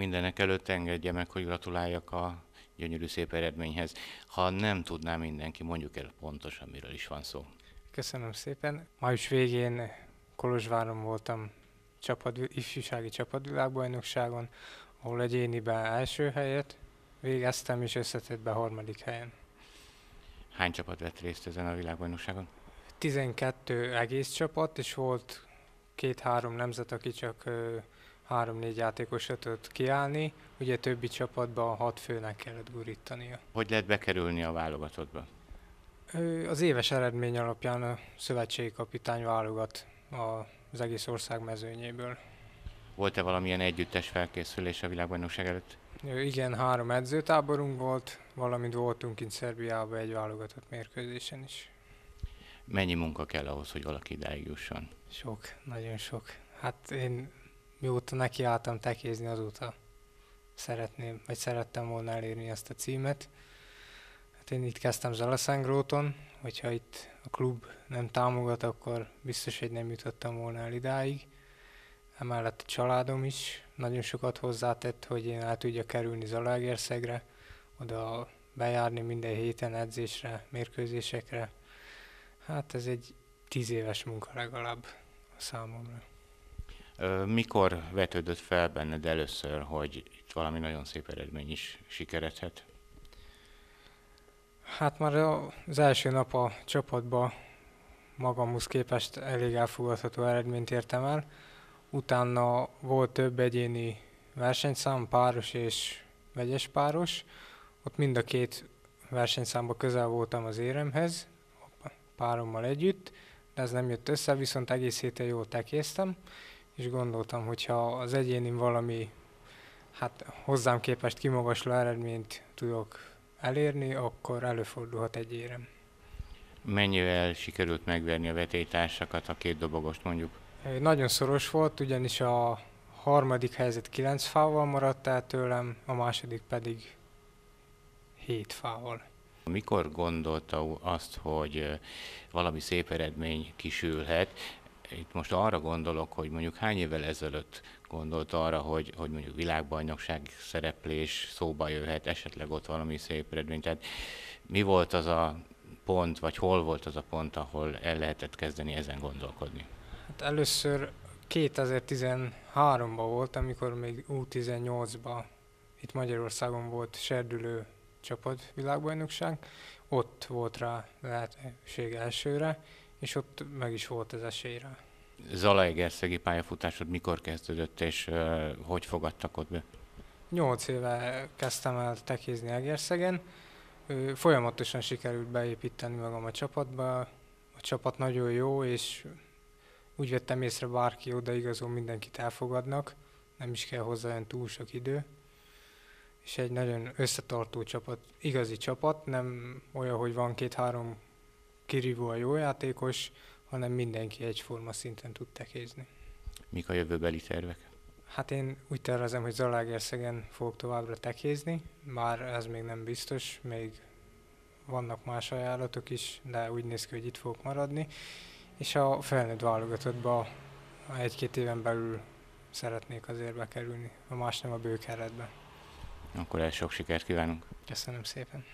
Mindenek előtt engedje meg, hogy gratuláljak a gyönyörű szép eredményhez. Ha nem tudná mindenki, mondjuk el pontosan, miről is van szó. Köszönöm szépen. Május végén Kolozsváron voltam csapat, ifjúsági csapatvilágbajnokságon, ahol egyéniben első helyet végeztem, és összetettben harmadik helyen. Hány csapat vett részt ezen a világbajnokságon? 12 egész csapat, és volt két-három nemzet, aki csak három-négy játékosra tudott kiállni, ugye többi csapatban hat főnek kellett gurítania. Hogy lehet bekerülni a válogatottba? Az éves eredmény alapján a szövetségi kapitány válogat az egész ország mezőnyéből. Volt-e valamilyen együttes felkészülés a világbajnokság előtt? Igen, három edzőtáborunk volt, valamint voltunk kint Szerbiában egy válogatott mérkőzésen is. Mennyi munka kell ahhoz, hogy valaki idáig jusson? Sok, nagyon sok. Hát én mióta nekiálltam tekézni, azóta szeretném, vagy szerettem volna elérni ezt a címet. Hát én itt kezdtem Zalaszengróton, hogyha itt a klub nem támogat, akkor biztos, hogy nem jutottam volna el idáig. Emellett a családom is nagyon sokat hozzátett, hogy én el tudja kerülni Zalaegerszegre, oda bejárni minden héten edzésre, mérkőzésekre. Hát ez egy tíz éves munka legalább a számomra. Mikor vetődött fel benned először, hogy itt valami nagyon szép eredmény is sikeredhet? Hát már az első nap a csapatba magamhoz képest elég elfogadható eredményt értem el. Utána volt több egyéni versenyszám, páros és vegyes páros. Ott mind a két versenyszámba közel voltam az éremhez, párommal együtt, de ez nem jött össze, viszont egész héten jól tekéztem, és gondoltam, hogyha az egyénim valami hát hozzám képest kimagasló eredményt tudok elérni, akkor előfordulhat egy érem. Mennyivel sikerült megverni a vetélytársakat, a két dobogost mondjuk? Nagyon szoros volt, ugyanis a harmadik helyzet 9 fával maradt el tőlem, a második pedig 7 fával. Mikor gondolta azt, hogy valami szép eredmény kisülhet? Itt most arra gondolok, hogy mondjuk hány évvel ezelőtt gondolt arra, hogy, hogy mondjuk világbajnokság szereplés szóba jöhet, esetleg ott valami szép eredmény. Tehát mi volt az a pont, vagy hol volt az a pont, ahol el lehetett kezdeni ezen gondolkodni? Hát először 2013-ban volt, amikor még U18-ban itt Magyarországon volt serdülő csapat világbajnokság, ott volt rá lehetőség elsőre, és ott meg is volt az esélyre. Zalaegerszegi pályafutásod mikor kezdődött, és uh, hogy fogadtak ott be? Nyolc éve kezdtem el tekézni Egerszegen. Folyamatosan sikerült beépíteni magam a csapatba. A csapat nagyon jó, és úgy vettem észre, bárki odaigazol, mindenkit elfogadnak. Nem is kell hozzá olyan túl sok idő. És egy nagyon összetartó csapat, igazi csapat, nem olyan, hogy van két-három kirívó a jó játékos, hanem mindenki egyforma szinten tud tekézni. Mik a jövőbeli tervek? Hát én úgy tervezem, hogy Zalaegerszegen fogok továbbra tekézni, már ez még nem biztos, még vannak más ajánlatok is, de úgy néz ki, hogy itt fogok maradni. És a felnőtt válogatottba egy-két éven belül szeretnék azért bekerülni, a más nem a bőkeretbe. Akkor el sok sikert kívánunk. Köszönöm szépen.